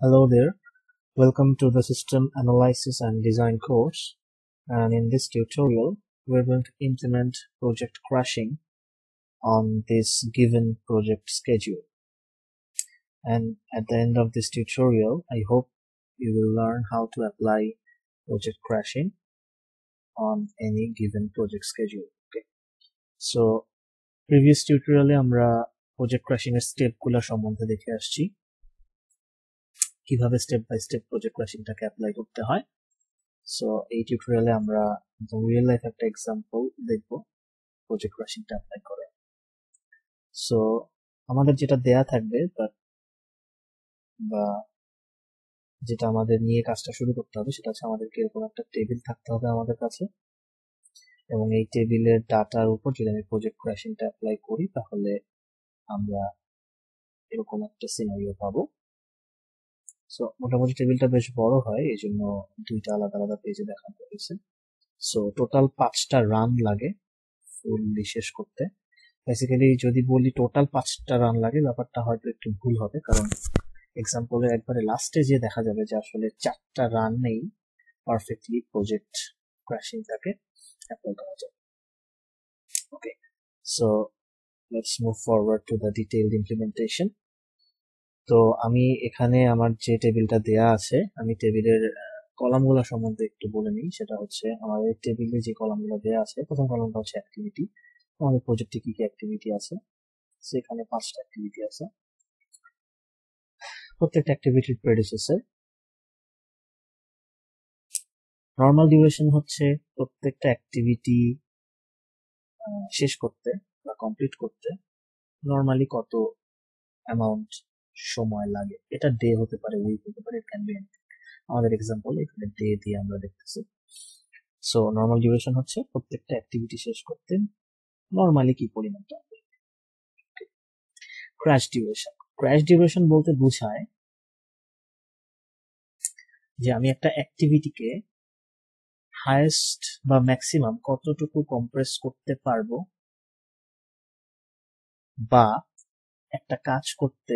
Hello there, welcome to the System Analysis and Design course and in this tutorial we're going to implement project crashing on this given project schedule and at the end of this tutorial I hope you will learn how to apply project crashing on any given project schedule okay so previous tutorial আমরা project crashing এর স্টেপগুলো সম্বন্ধে দেখে আসছি কীভাবে step by step project ক্রাশিংটাকে apply করতে হয়। সো এই টিউটোরিয়ালে আমরা রিয়েল লাইফ একটা এক্সাম্পল দেখব প্রজেক্ট ক্রাশিংটা অ্যাপ্লাই করে। সো আমাদের যেটা দেয়া থাকবে বাট বা যেটা আমাদের নিয়ে কাজটা শুরু করতে হবে, সেটা হচ্ছে আমাদেরকে এরকম একটা টেবিল থাকতে হবে আমাদের কাছে। এবং এই টেবিলের ডাটার উপর যদি আমি প্রজেক্ট ক্রাশিংটা অ্যাপ্লাই করি, তাহলে আমরা এরকম একটা সিনারিও পাবো। সো মোটামুটি টেবিলটা বেশ বড় হয় এই জন্য দুইটা আলাদা আলাদা পেজে দেখানো হয়েছে। সো টোটাল পাঁচটা রান লাগে ফুললি শেষ করতে। বেসিক্যালি যদি বলি টোটাল পাঁচটা রান লাগে, ব্যাপারটা হয়তো একটু ভুল হবে, কারণ এক্সাম্পলে একবারে লাস্টে যে দেখা যাবে যে আসলে চারটা রান নেই পারফেক্টলি প্রজেক্ট ক্র্যাশিংটাকে অ্যাপ্লাই করা যায় okay so let's move forward to the detailed implementation তো আমি এখানে আমার যে টেবিলটা দেয়া আছে, আমি টেবিলের কলামগুলো সম্বন্ধে একটু বলে নিই। সেটা হচ্ছে আমাদের টেবিলে যে কলামগুলো দেওয়া আছে, প্রথম কলামটা হচ্ছে অ্যাক্টিভিটি আমাদের প্রজেক্টে কি কি অ্যাক্টিভিটি আছে? সেখানে পাঁচটা অ্যাক্টিভিটি আছে। প্রত্যেকটা অ্যাক্টিভিটির প্রেডিসেসর নর্মাল ডিউরেশন হচ্ছে প্রত্যেকটা অ্যাক্টিভিটি শেষ করতে বা কমপ্লিট করতে নর্মালি কত অ্যামাউন্ট সময় লাগে। এটা ডে হতে পারে উইক হতে পারে ক্যান বি আমাদের এক্সাম্পল এখানে ডে দিয়ে আমরা দেখতেছি। সো নর্মাল ডিউরেশন হচ্ছে প্রত্যেকটা অ্যাক্টিভিটি শেষ করতে নর্মালি কি পরিমাণ লাগবে ক্র্যাশ ডিউরেশন ক্র্যাশ ডিউরেশন বলতে বোঝায় যে আমি একটা অ্যাক্টিভিটিকে হায়েস্ট বা ম্যাক্সিমাম কতটুকু কম্প্রেস করতে পারব বা একটা কাজ করতে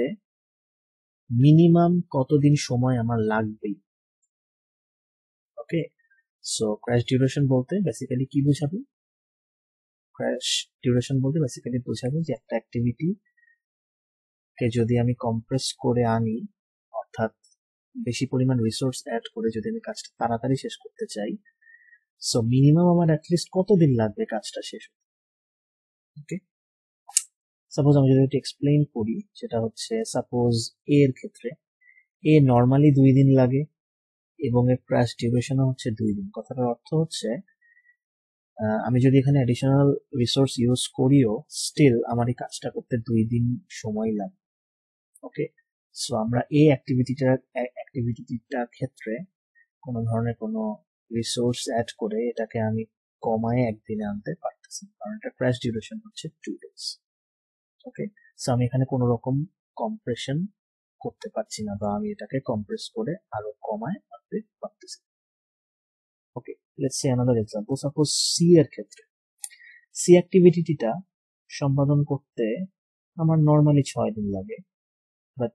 মিনিমাম কতদিন সময় আমার লাগবে ওকে সো ক্র্যাশ ডিউরেশন বলতে বেসিক্যালি কি বোঝাবে? ক্র্যাশ ডিউরেশন বলতে বেসিক্যালি বোঝাবে যে একটা অ্যাক্টিভিটি কে যদি আমি কম্প্রেস করে আনি, অর্থাৎ বেশি পরিমাণ রিসোর্স অ্যাড করে যদি আমি কাজটা তাড়াতাড়ি শেষ করতে চাই সো মিনিমাম আমার অ্যাটলিস্ট কতদিন লাগবে কাজটা শেষ হতে? ওকে সাপোজ আমি যদি একটু এক্সপ্লেইন করি, সেটা হচ্ছে সাপোজ এ এর ক্ষেত্রে এ নর্মালি দুই দিন লাগে এবং এর ক্র্যাশ ডিউরেশনও হচ্ছে দুই দিন। কথাটার অর্থ হচ্ছে আমি যদি এখানে অ্যাডিশনাল রিসোর্স ইউজ করিও স্টিল আমার এই কাজটা করতে দুই দিন সময় লাগে। ওকে সো আমরা এই অ্যাক্টিভিটিটা অ্যাক্টিভিটিটার ক্ষেত্রে কোনো ধরনের কোনো রিসোর্স অ্যাড করে এটাকে আমি কমায় একদিনে আনতে পারতেছি। কারণ এটা ক্র্যাশ ডিউরেশন হচ্ছে টু ডেজ ওকে সো আমি এখানে কোনো রকম কম্প্রেশন করতে পারছি না বা আমি এটাকে কম্প্রেস করে আরও কমায় আনতে পারতেছি okay let's say another example suppose C এর ক্ষেত্রে সি অ্যাক্টিভিটিটা সম্পাদন করতে আমার নর্মালি ছয় দিন লাগে। বাট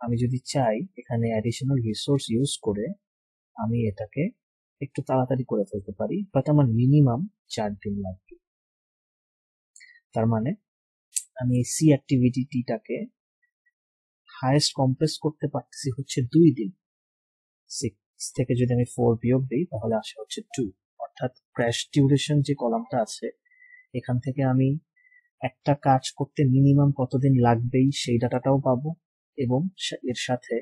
আমি যদি চাই এখানে অ্যাডিশনাল রিসোর্স ইউজ করে আমি এটাকে একটু তাড়াতাড়ি করে ফেলতে পারি বাট আমার মিনিমাম চার দিন লাগবে। তার মানে আমি এই সি অ্যাক্টিভিটিটাকে হায়েস্ট কম্প্রেস করতে পারতেছি হচ্ছে দুই দিন। সিক্স থেকে যদি আমি ফোর বিয়োগ দিই, তাহলে আসে হচ্ছে টু অর্থাৎ ক্র্যাশ ডিউরেশন যে কলামটা আছে, এখান থেকে আমি একটা কাজ করতে মিনিমাম কতদিন লাগবেই সেই ডাটাটাও পাবো এবং এর সাথে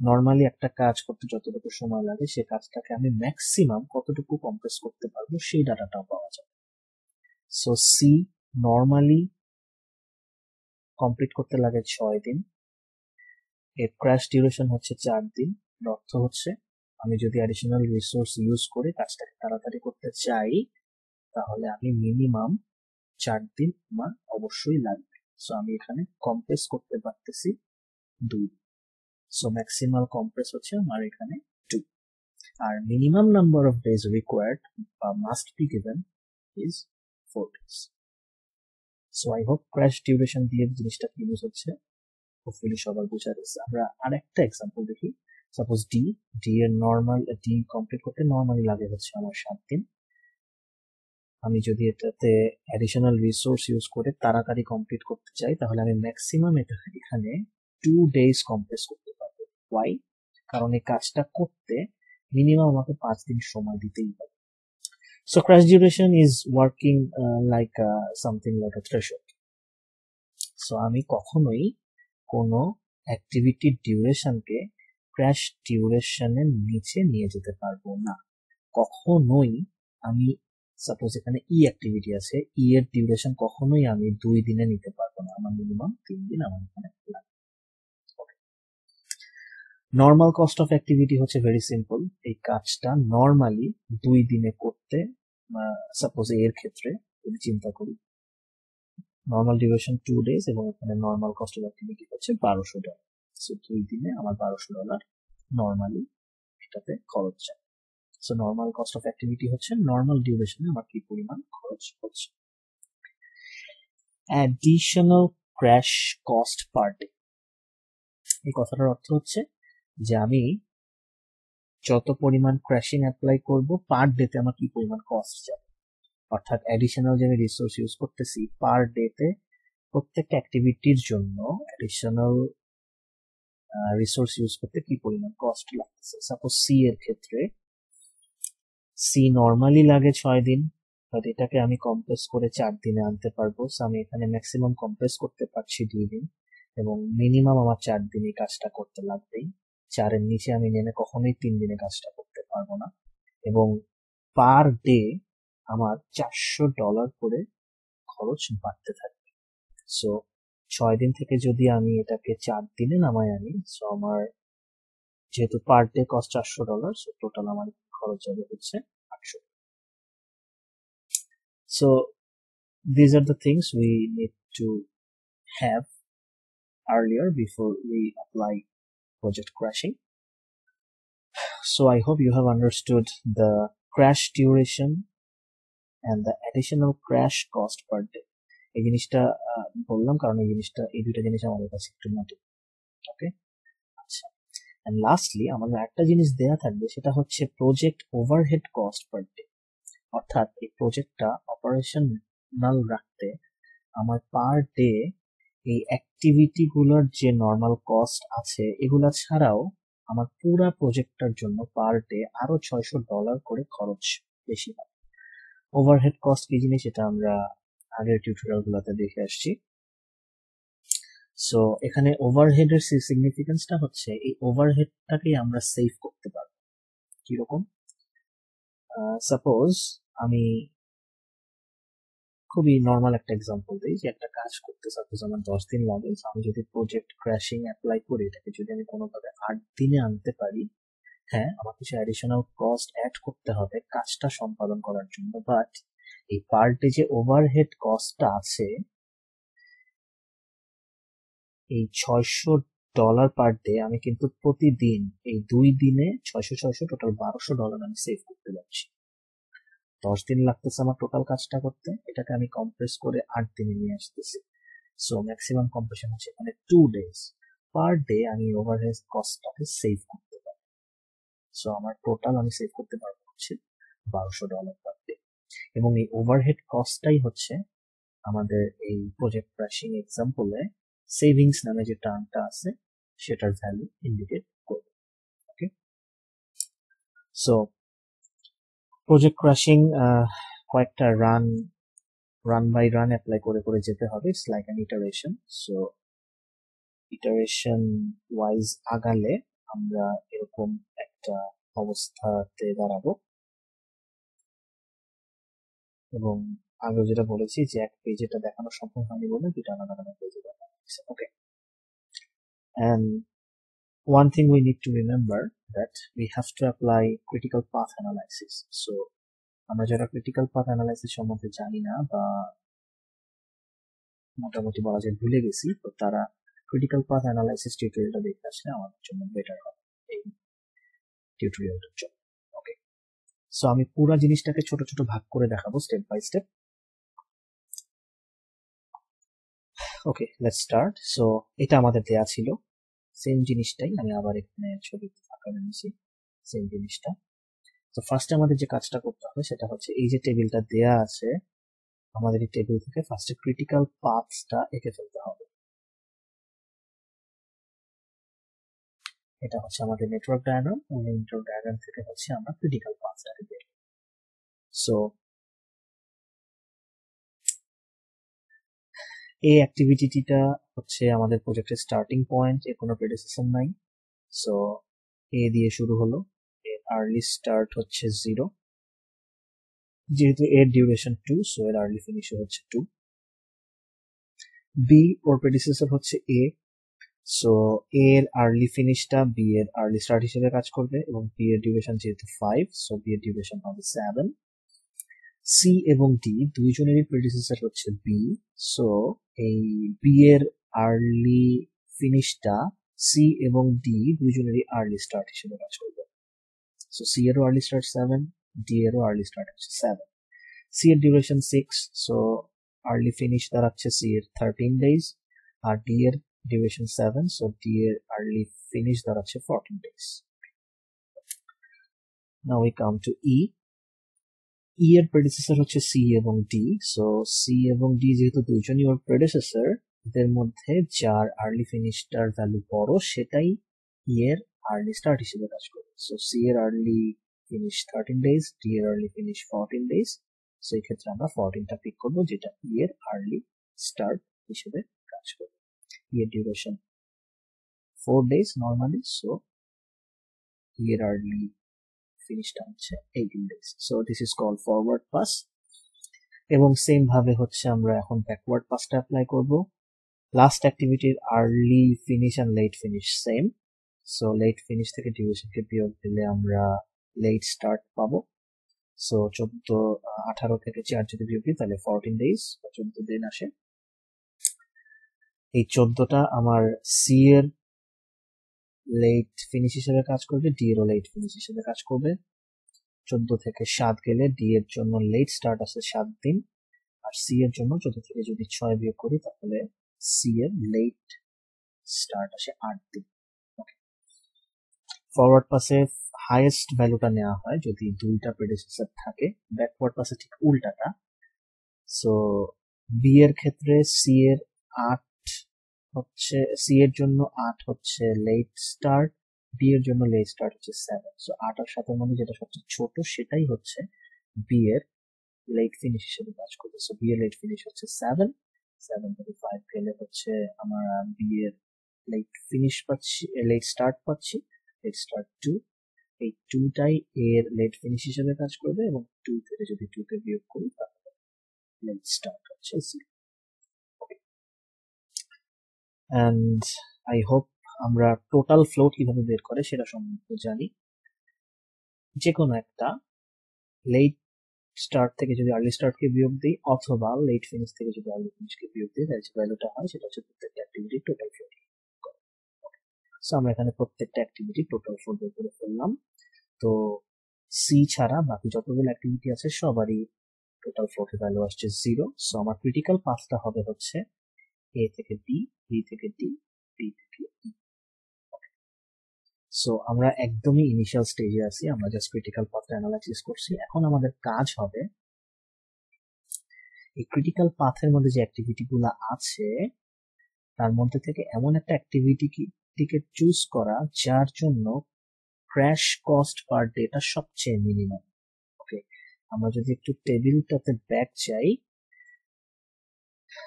নর্মালি একটা কাজ করতে যতটুকু সময় লাগে সেই কাজটাকে আমি ম্যাক্সিমাম কতটুকু কম্প্রেস করতে পারব সেই ডাটাটাও পাওয়া যাবে। সো সি নর্মালি কমপ্লিট করতে লাগে ছয় দিন। এর ক্র্যাশ ডিউরেশন হচ্ছে চার দিন। অর্থ হচ্ছে, আমি যদি অ্যাডিশনাল রিসোর্স ইউজ করে কাজটাকে তাড়াতাড়ি করতে চাই, তাহলে আমি মিনিমাম চার দিন আমার অবশ্যই লাগবে। সো আমি এখানে কম্প্রেস করতে পারতেছি দুই। সো ম্যাক্সিমাল কম্প্রেস হচ্ছে আমার এখানে two R minimum number of days required বা must be given is four days so I hope crash duration দিয়ে জিনিসটা কি হচ্ছে হোপফুলি সবার বোঝা গেছে আমরা আরেকটা এক্সাম্পল দেখি। সাপোজ ডি ডি এর নর্মাল ডি কমপ্লিট করতে নর্মালি লাগে হচ্ছে আমার সাত দিন। আমি যদি এটাতে অ্যাডিশনাল রিসোর্স ইউজ করে তাড়াতাড়ি কমপ্লিট করতে চাই, তাহলে আমি ম্যাক্সিমাম এটা এখানে টু ডেজ কমপ্রেস করতে পারব। ওয়াই কারণ এই কাজটা করতে মিনিমাম আমাকে পাঁচ দিন সময় দিতেই হবে। So crash duration is working like something like a threshold so আমি কখনোই কোনো অ্যাক্টিভিটির ডিউরেশনকে ক্র্যাশ ডিউরেশনের নিচে নিয়ে যেতে পারব না। কখনোই আমি সাপোজ এখানে ই অ্যাক্টিভিটি আছে ই এর ডিউরেশন কখনোই আমি দুই দিনে নিতে পারব না। আমার মিনিমাম তিন দিন আমার এখানে লাগবে। নর্মাল কস্ট অফ অ্যাক্টিভিটি হচ্ছে ভেরি সিম্পল এই কাজটা নর্মালি দুই দিনে করতে সাপোজ এর ক্ষেত্রে যদি চিন্তা করি নর্মাল ডিউরেশন টু ডেজ এবং এখানে নর্মাল কস্ট অফ অ্যাক্টিভিটি হচ্ছে বারোশো ডলার সো দুই দিনে আমার বারোশো ডলার নর্মালি এটাতে খরচ যায়। So normal cost of activity হচ্ছে নর্মাল ডিউরেশনে আমার কি পরিমাণ খরচ হচ্ছে? Additional crash cost per day এই কথাটার অর্থ হচ্ছে যে আমি যত পরিমাণ ক্র্যাশিং অ্যাপ্লাই করব পার ডেতে আমার কি পরিমাণ কস্ট যাবে? অর্থাৎ অ্যাডিশনাল যে আমি রিসোর্স ইউজ করতেছি পার ডেতে প্রত্যেকটা অ্যাক্টিভিটির জন্য অ্যাডিশনাল রিসোর্স ইউজ করতে কি পরিমাণ কস্ট লাগতেছে? সাপোজ সি এর ক্ষেত্রে সি নর্মালি লাগে ছয় দিন বাট এটাকে আমি কম্প্রেস করে চার দিনে আনতে পারব। আমি এখানে ম্যাক্সিমাম কম্প্রেস করতে পারছি দুই দিন এবং মিনিমাম আমার চার দিন এই কাজটা করতে লাগবেই। চারের নিচে আমি নেমে কখনোই তিন দিনে কাজটা করতে পারব না। এবং পার ডে আমার চারশো ডলার করে খরচ বাড়তে থাকবে। সো ছয় দিন থেকে যদি আমি এটাকে চার দিনে নামাই আনি সো আমার যেহেতু পার ডে কস্ট চারশো ডলার সো টোটাল আমার খরচ যাবে হচ্ছে আটশো so these are the things we need to have earlier before we apply project crashing. So I hope you have understood the crash duration and the additional crash cost per day. এই জিনিসটা বললাম কারণ এই জিনিসটা, এই দুইটা জিনিস আমাদের কাছে একটু নতুন ওকে আচ্ছা এন্ড লাস্টলি আমাদের একটা জিনিস দেয়া থাকবে, সেটা হচ্ছে project overhead cost per day অর্থাৎ এই প্রজেক্টটা অপারেশনাল রাখতে আমার পার ডে এই অ্যাক্টিভিটি গুলোর যে নর্মাল কস্ট আছে, এগুলা ছাড়াও আমার পুরা প্রজেক্টটার জন্য পার ডে আরও ছয়শো ডলার করে খরচ বেশি হয়। ওভারহেড কস্ট কি জিনিস এটা আমরা আগের টিউটোরিয়াল গুলোতে দেখে আসছি। সো এখানে ওভারহেড এর সিগনিফিকেন্সটা হচ্ছে এই ওভারহেডটাকে আমরা সেভ করতে পারব। কীরকম? সাপোজ আমি খুবই নর্মাল একটা এক্সাম্পল দিই যে একটা কাজ করতে সাপোজ আমার দশ দিন লাগে আমি যদি প্রজেক্ট ক্র্যাশিং অ্যাপ্লাই করি, এটাকে যদি আমি কোনোভাবে আট দিনে আনতে পারি হ্যাঁ আমার কিছু অ্যাডিশনাল কস্ট অ্যাড করতে হবে কাজটা সম্পাদন করার জন্য। বাট এই পার ডে যে ওভারহেড কস্টটা আছে, এই ছয়শো ডলার পার ডে আমি কিন্তু প্রতিদিন, এই দুই দিনে ছয়শো ছয়শো টোটাল বারোশো ডলার আমি সেভ করতে পারছি। দশ দিন লাগতেছে আমার টোটাল কাজটা করতে, এটাকে আমি কম্প্রেস করে আট দিনে নিয়ে আসতেছি। সো ম্যাক্সিমাম কম্প্রেশন হচ্ছে এখানে টু ডেজ পার ডে আমি ওভারহেড কস্টটাকে সেভ করতে পারি। সো আমার টোটাল আমি সেভ করতে পারব হচ্ছে বারোশো ডলার পার ডে এবং এই ওভারহেড কস্টটাই হচ্ছে আমাদের এই প্রজেক্ট ক্রাশিং এক্সাম্পলে সেভিংস নামে যে টার্মটা আছে, সেটার ভ্যালু ইন্ডিকেট করবে। ওকে সো প্রজেক্ট ক্রাশিং কয়েকটা run run by run apply করে করে যেতে হবে। It's like an iteration so iteration wise আগালে আমরা এরকম একটা অবস্থাতে দাঁড়াবো। এবং আগে যেটা বলেছি যে এক পেজে এটা দেখানো সম্ভব হয়নি বলে দুটা আলাদা আলাদা পেজে হয়েছে। ওকে and one thing we need to remember that we have to apply critical path analysis. So, আমরা যারা ক্রিটিক্যাল পাথ অ্যানালাইসিস সম্বন্ধে জানি না বা মোটামুটি বলা যায় ভুলে গেছি, তো তারা ক্রিটিক্যাল পাথ অ্যানালাইসিস টিউটোরিয়ালটা দেখে আসলে আমাদের জন্য বেটার হবে এই টিউটোরিয়ালটার জন্য ওকে সো আমি পুরো জিনিসটাকে ছোট ছোট ভাগ করে দেখাবো step by step okay let's start so এটা আমাদের দেয়া ছিল। সেম জিনিসটাই আমি আবার এখানে ছবি ফাঁকা নিয়েছি সেম জিনিসটা। তো ফার্স্টে আমাদের যে কাজটা করতে হবে সেটা হচ্ছে এই যে টেবিলটা দেয়া আছে আমাদের এই টেবিল থেকে ফার্স্টে ক্রিটিক্যাল পাথসটা এঁকে ফেলতে হবে। এটা হচ্ছে আমাদের নেটওয়ার্ক ডায়াগ্রাম নেটওয়ার্ক ডায়াগ্রাম থেকে হচ্ছে আমরা ক্রিটিক্যাল পাথসটাকে বের সো এই অ্যাক্টিভিটিটা হচ্ছে আমাদের প্রজেক্টের স্টার্টিং পয়েন্ট এর কোনো প্রেডিসেশন নাই। সো এ দিয়ে শুরু হলো। এর আর্লি স্টার্ট হচ্ছে জিরো যেহেতু এর ডিউরেশন টু সো এর আর্লি ফিনিশ হচ্ছে টু বি ওর প্রেডিসেসর হচ্ছে এ সো এর আর্লি ফিনিশটা বি এর আর্লি স্টার্ট হিসেবে কাজ করবে এবং বি এর ডিউরেশন যেহেতু ফাইভ সো বি এর ডিউরেশন হবে সেভেন সি এবং ডি দুইজনেরই প্রেডিসেসর হচ্ছে বি সো এই বি এর আর্লি ফিনিশটা সি এবং ডি দুইজনেরই আর্লি স্টার্ট হিসেবে কাজ করবে। সো সি এরও আর্লি স্টার্ট সেভেন ডি এরও আর্লি স্টার্ট হচ্ছে সেভেন সি এর duration six so early finish দাঁড়াচ্ছে সি এর থার্টিন ডেজ আর ডি এর ডিউরেশন সেভেন সো ডি এর আর্লি ফিনিশ দাঁড়াচ্ছে fourteen days now we come to E E এর প্রেডিসেসর হচ্ছে সি এবং ডি সো সি এবং ডি যেহেতু দুইজনই ওর প্রেডিসেসর এদের মধ্যে যার আর্লি ফিনিশটার ভ্যালু বড়, সেটাই ই এর আর্লি স্টার্ট হিসেবে কাজ করবে সো সি এর early finish thirteen days D এর early finish fourteen days so ক্ষেত্রে আমরা ফোরটিনটা পিক করব, যেটা ই এর আর্লি স্টার্ট হিসেবে কাজ করবে ই এর duration four days normally so E এর আর্লি ফিনিশটা হচ্ছে eighteen days so this is call forward pass এবং সেম ভাবে হচ্ছে আমরা এখন ব্যাকওয়ার্ড পাসটা অ্যাপ্লাই করব। Last অ্যাক্টিভিটির early finish and late finish same so late finish থেকে ডিউরেশনকে বিয়োগ দিলে আমরা লেট স্টার্ট পাবো। সো চোদ্দ, আঠারো থেকে চার যদি বিয়োগ দিই তাহলে ফোরটিন ডেজ বা চোদ্দ দিন আসে। এই চোদ্দটা আমার সি এর লেট ফিনিশ হিসেবে কাজ করবে ডি এরও লেট ফিনিশ হিসেবে কাজ করবে। চোদ্দ থেকে সাত গেলে ডি এর জন্য লেট স্টার্ট আছে সাত দিন। আর সি এর জন্য চোদ্দ থেকে যদি ছয় বিয়োগ করি, তাহলে সি এর লেট স্টার্ট আসে আট দিন। ফরওয়ার্ড পাসে হাইয়েস্ট ভ্যালুটা নেওয়া হয় যদি দুইটা প্রেডিসেসর থাকে। ব্যাকওয়ার্ড পাসে ঠিক উল্টাটা। সো বি এর ক্ষেত্রে সি এর আট হচ্ছে সি এর জন্য আট হচ্ছে লেট স্টার্ট বি এর জন্য লেট স্টার্ট হচ্ছে সেভেন সো আট আর সাতের মধ্যে যেটা সবচেয়ে ছোট সেটাই হচ্ছে বি এর লেট ফিনিশ হিসেবে কাজ করবে। সো বি এর লেট ফিনিশ হচ্ছে সেভেন সেভেন থেকে ফাইভ গেলে হচ্ছে আমার বি এর লেট ফিনিশ পাচ্ছি লেট স্টার্ট পাচ্ছি লেট স্টার্ট টু এই টুটাই এর লেট ফিনিশ হিসেবে কাজ করবে এবং টু থেকে যদি টু কে বিয়োগ করি তাহলে লেট স্টার্ট হচ্ছে জিরো অ্যান্ড আই হোপ আমরা টোটাল ফ্লো কীভাবে বের করে সেটা সম্বন্ধে জানি। যে কোনো একটা লেট স্টার্ট থেকে যদি আর্লি স্টার্টকে বিয়োগ দিই, অথবা লেট ফিনিশ থেকে যদি আর্লি ফিনিশকে বিয়োগ দিই তাহলে যে ভ্যালুটা হয়, সেটা হচ্ছে প্রত্যেকটা অ্যাক্টিভিটি টোটাল ফ্লো সো আমরা এখানে প্রত্যেকটা অ্যাক্টিভিটি টোটাল ফ্লো বের করে ফেললাম। তো সি ছাড়া বাকি যতগুলো অ্যাক্টিভিটি আছে, সবারই টোটাল ফ্লোটের ভ্যালু আসছে জিরো সো আমার ক্রিটিক্যাল পাথটা হবে হচ্ছে এ থেকে বি বি থেকে ডি ডি থেকে ই সো আমরা একদমই ইনিশিয়াল স্টেজে আছি, আমরা জাস্ট ক্রিটিক্যাল পাথটা অ্যানালাইসিস করছি। এখন আমাদের কাজ হবে, এই ক্রিটিক্যাল পাথের মধ্যে যে অ্যাক্টিভিটি গুলো আছে, তার মধ্যে থেকে এমন একটা অ্যাক্টিভিটিকে চুজ করা যার জন্য ক্র্যাশ কস্ট পার ডেটা সবচেয়ে মিনিমাম ওকে আমরা যদি একটু টেবিলটাতে ব্যাক যাই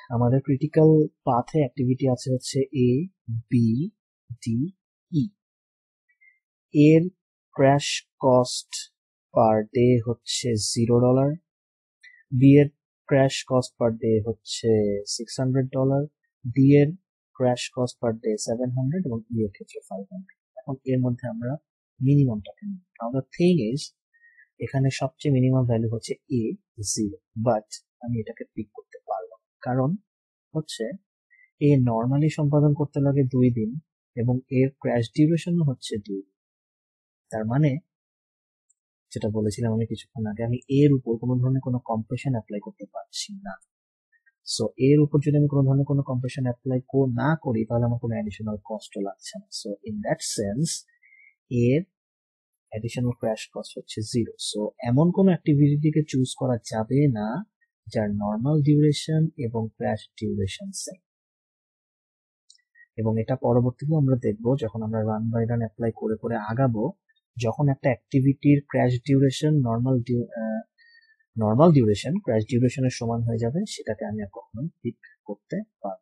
আমাদের ক্রিটিক্যাল পাথে অ্যাক্টিভিটি আছে হচ্ছে এ বি ডি ই এর ক্র্যাশ কস্ট পার ডে হচ্ছে জিরো ডলার বি এর ক্র্যাশ কস্ট পার ডে হচ্ছে সিক্স হান্ড্রেড ডলার ডি এর crash cost per day seven hundred এবং ই এর ক্ষেত্রে ফাইভ হান্ড্রেড এখন এর মধ্যে আমরা মিনিমামটাকে নিই আমাদের থিং ইজ এখানে সবচেয়ে মিনিমাম ভ্যালু হচ্ছে এ জিরো বাট আমি এটাকে পিক কারণ হচ্ছে এ নর্মালি সম্পাদন করতে লাগে দুই দিন এবং এর ক্র্যাশ ডিউরেশনও হচ্ছে দুই তার মানে যেটা বলেছিলাম আমি কিছুক্ষণ আগে, আমি এর উপর কোনো ধরনের কোনো কম্প্রেশন অ্যাপ্লাই করতে পারছি না। সো এর উপর যদি আমি কোনো ধরনের কোনো কম্প্রেশন অ্যাপ্লাই না করি, তাহলে আমার কোনো অ্যাডিশনাল কস্টও লাগছে না। সো ইন দ্যাট সেন্স এর অ্যাডিশনাল ক্র্যাশ কস্ট হচ্ছে জিরো সো এমন কোনো অ্যাক্টিভিটিকে চুজ করা যাবে না যার নর্মাল ডিউরেশন এবং ক্র্যাশ ডিউরেশন সেম এবং এটা পরবর্তীতে আমরা দেখব, যখন আমরা রান বাই রান অ্যাপ্লাই করে করে আগাবো, যখন একটা অ্যাক্টিভিটির crash duration normal normal duration crash ডিউরেশনের সমান হয়ে যাবে, সেটাকে আমি আর কখনো পিক করতে পারব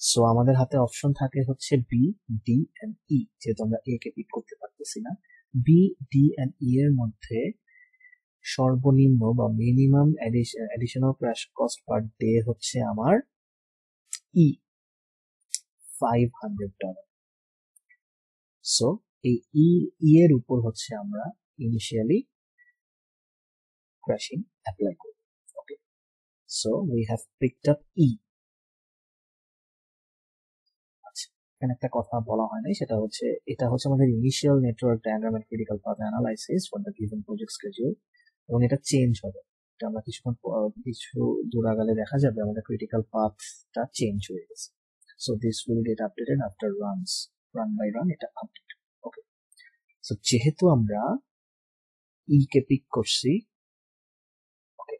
সো আমাদের হাতে অপশন থাকে হচ্ছে বি ডি এন্ড ই যেহেতু আমরা এ কে পিক করতে পারতেছি না। বি ডি এন্ড ই এর মধ্যে সর্বনিম্ন বা minimum additional crash cost per day হচ্ছে আমার E five hundred dollar so এই ই ই এর উপর হচ্ছে আমরা initially apply code. Okay. So, we have picked up E. আচ্ছা এখানে একটা কথা বলা হয় নাই, সেটা হচ্ছে, এটা হচ্ছে আমাদের initial network diagram and critical path analysis for the given project schedule এবং এটা চেঞ্জ হবে। এটা আমরা কিছুক্ষণ কিছু দূর আগালে দেখা যাবে আমাদের ক্রিটিক্যাল পাথটা চেঞ্জ হয়ে গেছে। So this will get updated after runs run by run এটা আপডেট ওকে সো যেহেতু আমরা ই কে পিক করছি ওকে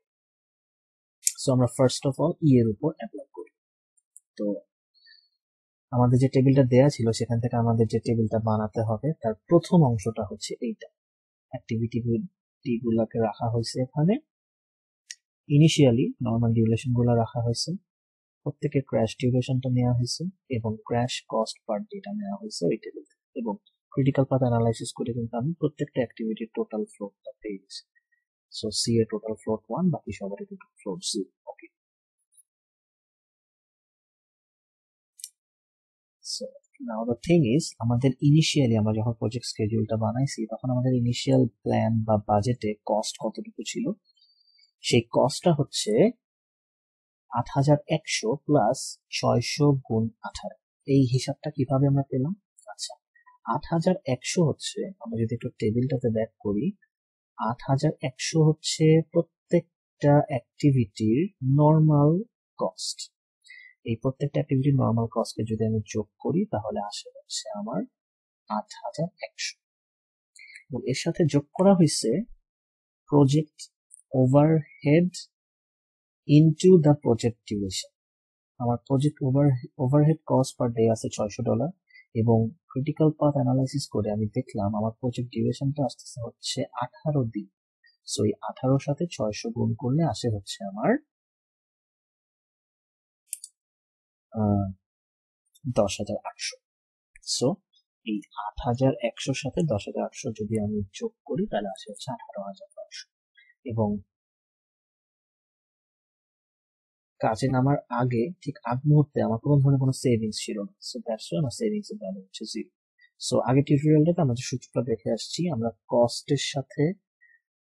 সো আমরা ফার্স্ট অফ অল ই এর উপর অ্যাপ্লাই করি। তো, আমাদের যে টেবিলটা দেয়া ছিল, সেখান থেকে আমাদের যে টেবিলটা বানাতে হবে, তার প্রথম অংশটা হচ্ছে এইটা। অ্যাক্টিভিটি গুলাকে রাখা হয়েছে এখানে ইনিশিয়ালি নর্মাল ডিউরেশনগুলো রাখা হয়েছে প্রত্যেকের ক্র্যাশ ডিউরেশনটা নেওয়া হয়েছে এবং ক্র্যাশ কস্ট পার ডেটা নেওয়া হয়েছে ওই টেবিল এবং ক্রিটিক্যাল পাথ অ্যানালাইসিস করে কিন্তু আমি প্রত্যেকটা অ্যাক্টিভিটির টোটাল ফ্লোটা পেয়ে গেছি so C a total float 1, বাকি সবারই total float 0. Okay. So now, the thing is, আমাদের ইনিশিয়ালি আমরা যখন প্রজেক্ট স্কেডিউলটা বানাইছি, তখন আমাদের ইনিশিয়াল প্ল্যান বা বাজেটে কস্ট কতটুকু ছিল? সেই কস্টটা হচ্ছে আট হাজার একশো প্লাস ছয়শো গুণ আঠারো। এই হিসাবটা কীভাবে আমরা পেলাম? আচ্ছা আট হাজার একশো হচ্ছে, আমরা যদি একটু টেবিলটাতে ব্যাক করি, আট হাজার একশো হচ্ছে প্রত্যেকটা অ্যাক্টিভিটির নর্মাল কস্ট এই প্রত্যেকটা অ্যাক্টিভিটির নর্মাল কস্টকে যদি আমি যোগ করি, তাহলে আসে হচ্ছে আমার আট হাজার একশো। এবং এর সাথে যোগ করা হয়েছে project overhead into the project duration আমার project over overhead cost per day আছে ছয়শো ডলার এবং ক্রিটিক্যাল পাথ অ্যানালাইসিস করে আমি দেখলাম আমার প্রজেক্ট ডিউরেশনটা আসতেছে হচ্ছে আঠারো দিন। সো এই আঠারোর সাথে ছয়শো গুণ করলে আসে হচ্ছে আমার দশ হাজার আটশো। সো এই আট হাজার একশোর সাথে দশ হাজার আটশো যদি আমি যোগ করি, তাহলে আসে হচ্ছে আঠারো হাজার পাঁচশো। এবং কাজে নামার আগে ঠিক আগ মুহূর্তে আমার কোনো ধরনের কোনো সেভিংস ছিল না। সো দ্যাটস আমার সেভিংস এর ভ্যালু হচ্ছে জিরো সো আগে টিউটোরিয়ালটাতে আমরা যে সূত্রটা দেখে আসছি, আমরা কস্টের সাথে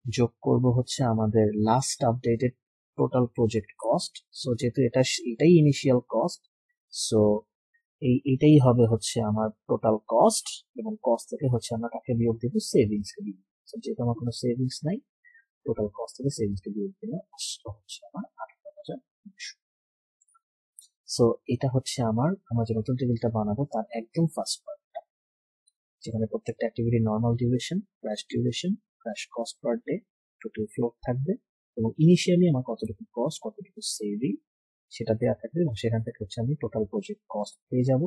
যোগ করব হচ্ছে আমাদের last updated total project cost so যেহেতু এটা এটাই ইনিশিয়াল কস্ট সো এই, এটাই হবে হচ্ছে আমার টোটাল কস্ট এবং কস্ট থেকে হচ্ছে আমরা কাকে বিয়োগ দিব? সেভিংস কে বিয়োগ সো যেহেতু আমার কোনো সেভিংস নাই টোটাল কস্ট থেকে সেভিংস কে বিয়োগ দিলে হচ্ছে আমার আঠারো হাজার সো এটা হচ্ছে আমার, আমরা যে নতুন টেবিলটা বানাবো তার একদম ফার্স্ট পার্টটা যেখানে প্রত্যেকটা activity normal duration crash duration crash cost per day total float থাকবে। এবং ইনিশিয়ালি আমার কতটুকু কস্ট কতটুকু সেভিং সেটা দেওয়া থাকবে এবং সেখান থেকে হচ্ছে আমি টোটাল প্রজেক্ট কস্ট পেয়ে যাব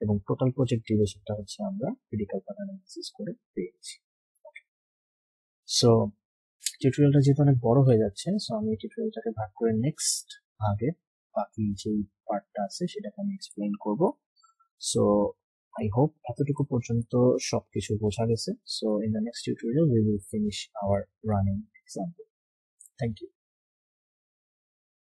এবং টোটাল প্রজেক্ট ডিউরেশনটা হচ্ছে আমরা ক্রিটিক্যাল অ্যানালাইসিস করে পেয়েছি সো টিউটোরিয়ালটা যেহেতু অনেক বড় হয়ে যাচ্ছে সো আমি টিউটোরিয়ালটাকে ভাগ করে নেক্সট ভাগে বাকি যে পার্টটা আছে সেটাকে আমি এক্সপ্লেইন করব। সো আই হোপ এতটুকু পর্যন্ত সবকিছু বোঝা গেছে। So in the next tutorial we will finish our running example Thank you.